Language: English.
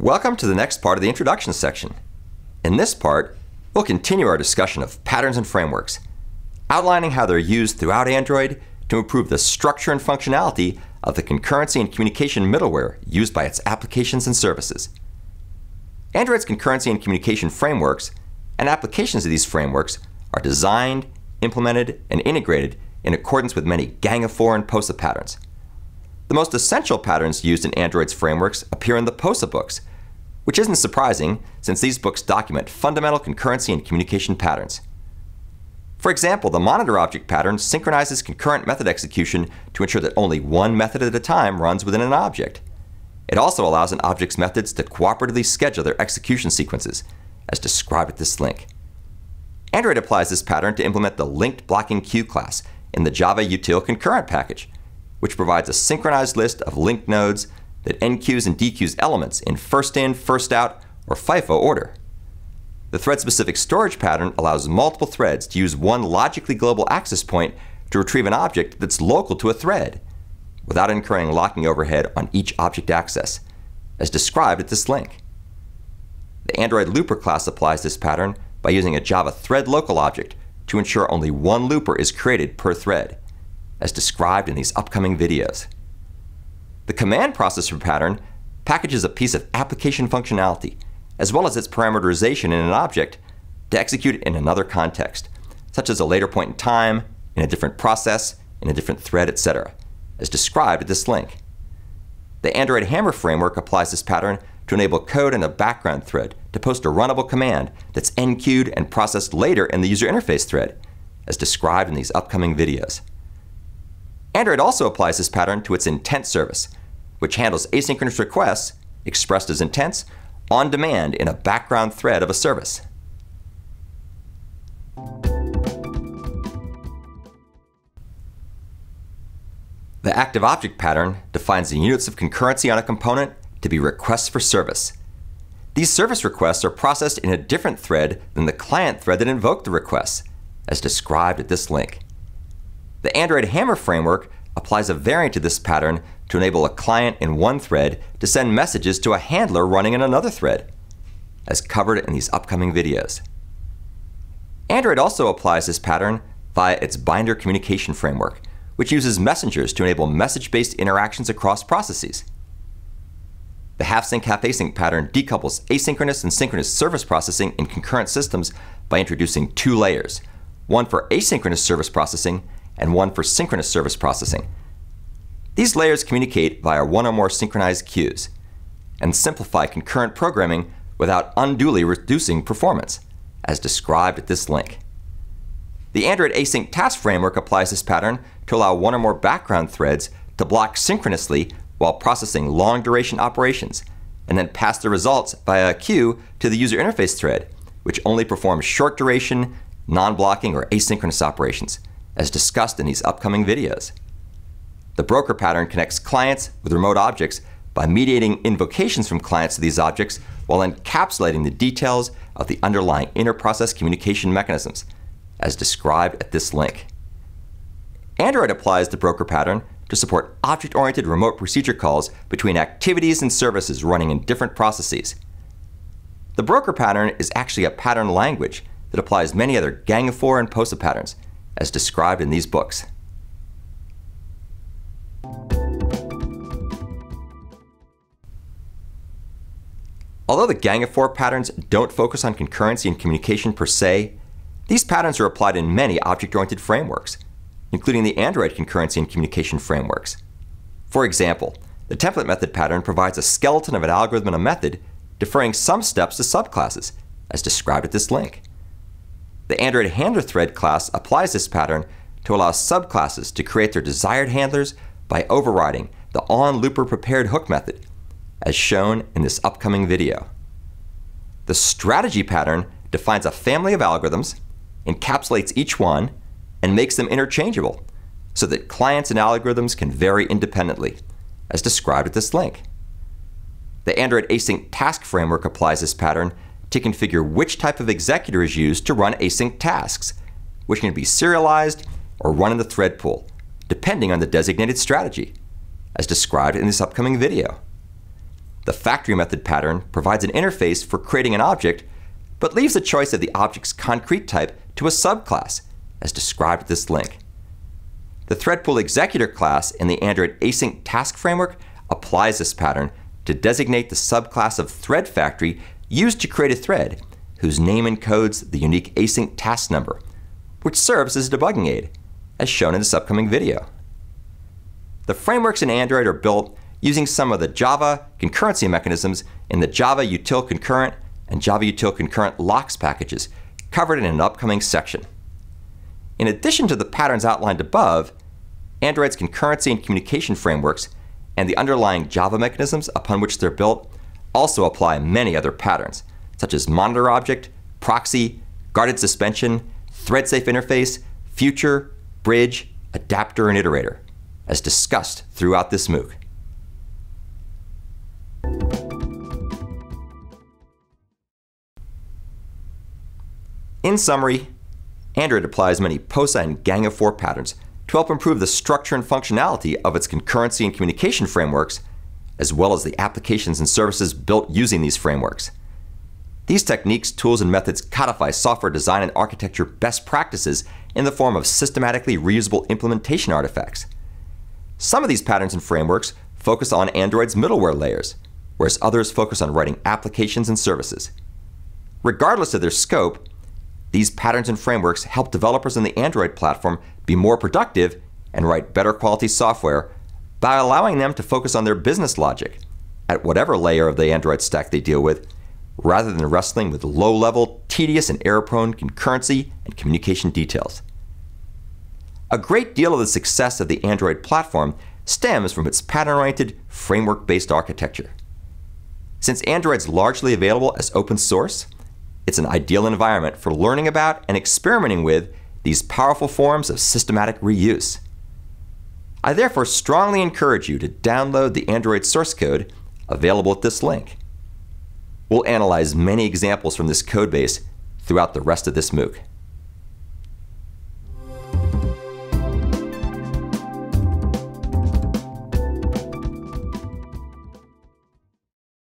Welcome to the next part of the introduction section. In this part, we'll continue our discussion of patterns and frameworks, outlining how they're used throughout Android to improve the structure and functionality of the concurrency and communication middleware used by its applications and services. Android's concurrency and communication frameworks and applications of these frameworks are designed, implemented, and integrated in accordance with many Gang of Four and POSA patterns. The most essential patterns used in Android's frameworks appear in the POSA books, which isn't surprising since these books document fundamental concurrency and communication patterns. For example, the monitor object pattern synchronizes concurrent method execution to ensure that only one method at a time runs within an object. It also allows an object's methods to cooperatively schedule their execution sequences, as described at this link. Android applies this pattern to implement the linked blocking queue class in the Java util concurrent package, which provides a synchronized list of linked nodes that enqueues and dequeues elements in first in, first out, or FIFO order. The thread-specific storage pattern allows multiple threads to use one logically global access point to retrieve an object that's local to a thread, without incurring locking overhead on each object access, as described at this link. The Android Looper class applies this pattern by using a Java thread local object to ensure only one looper is created per thread, as described in these upcoming videos. The command processor pattern packages a piece of application functionality, as well as its parameterization in an object, to execute it in another context, such as a later point in time, in a different process, in a different thread, etc., as described at this link. The Android Handler framework applies this pattern to enable code in a background thread to post a runnable command that's enqueued and processed later in the user interface thread, as described in these upcoming videos. Android also applies this pattern to its intent service, which handles asynchronous requests, expressed as intents, on demand in a background thread of a service. The active object pattern defines the units of concurrency on a component to be requests for service. These service requests are processed in a different thread than the client thread that invoked the requests, as described at this link. The Android Handler framework applies a variant to this pattern to enable a client in one thread to send messages to a handler running in another thread, as covered in these upcoming videos. Android also applies this pattern via its Binder communication framework, which uses messengers to enable message-based interactions across processes. The half-sync half-async pattern decouples asynchronous and synchronous service processing in concurrent systems by introducing two layers, one for asynchronous service processing and one for synchronous service processing, these layers communicate via one or more synchronized queues and simplify concurrent programming without unduly reducing performance, as described at this link. The Android Async Task Framework applies this pattern to allow one or more background threads to block synchronously while processing long duration operations, and then pass the results via a queue to the user interface thread, which only performs short duration, non blocking, or asynchronous operations, as discussed in these upcoming videos. The broker pattern connects clients with remote objects by mediating invocations from clients to these objects while encapsulating the details of the underlying inter-process communication mechanisms, as described at this link. Android applies the broker pattern to support object-oriented remote procedure calls between activities and services running in different processes. The broker pattern is actually a pattern language that applies many other Gang of Four and POSA patterns, as described in these books. Although the Gang of Four patterns don't focus on concurrency and communication per se, these patterns are applied in many object-oriented frameworks, including the Android concurrency and communication frameworks. For example, the template method pattern provides a skeleton of an algorithm and a method, deferring some steps to subclasses, as described at this link. The Android handler thread class applies this pattern to allow subclasses to create their desired handlers by overriding the onLooper prepared hook method as shown in this upcoming video. The strategy pattern defines a family of algorithms, encapsulates each one, and makes them interchangeable so that clients and algorithms can vary independently, as described at this link. The Android Async Task Framework applies this pattern to configure which type of executor is used to run async tasks, which can be serialized or run in the thread pool, depending on the designated strategy, as described in this upcoming video. The factory method pattern provides an interface for creating an object, but leaves the choice of the object's concrete type to a subclass, as described at this link. The Threadpool Executor class in the Android Async Task Framework applies this pattern to designate the subclass of thread factory used to create a thread whose name encodes the unique async task number, which serves as a debugging aid, as shown in this upcoming video. The frameworks in Android are built using some of the Java concurrency mechanisms in the Java Util Concurrent and Java Util Concurrent locks packages covered in an upcoming section. In addition to the patterns outlined above, Android's concurrency and communication frameworks and the underlying Java mechanisms upon which they're built also apply many other patterns, such as monitor object, proxy, guarded suspension, thread safe interface, future, bridge, adapter, and iterator, as discussed throughout this MOOC. In summary, Android applies many POSA and Gang of Four patterns to help improve the structure and functionality of its concurrency and communication frameworks, as well as the applications and services built using these frameworks. These techniques, tools, and methods codify software design and architecture best practices in the form of systematically reusable implementation artifacts. Some of these patterns and frameworks focus on Android's middleware layers, whereas others focus on writing applications and services. Regardless of their scope, these patterns and frameworks help developers on the Android platform be more productive and write better quality software by allowing them to focus on their business logic at whatever layer of the Android stack they deal with, rather than wrestling with low level, tedious, and error prone concurrency and communication details. A great deal of the success of the Android platform stems from its pattern oriented, framework based architecture. Since Android's largely available as open source, it's an ideal environment for learning about and experimenting with these powerful forms of systematic reuse. I therefore strongly encourage you to download the Android source code available at this link. We'll analyze many examples from this codebase throughout the rest of this MOOC.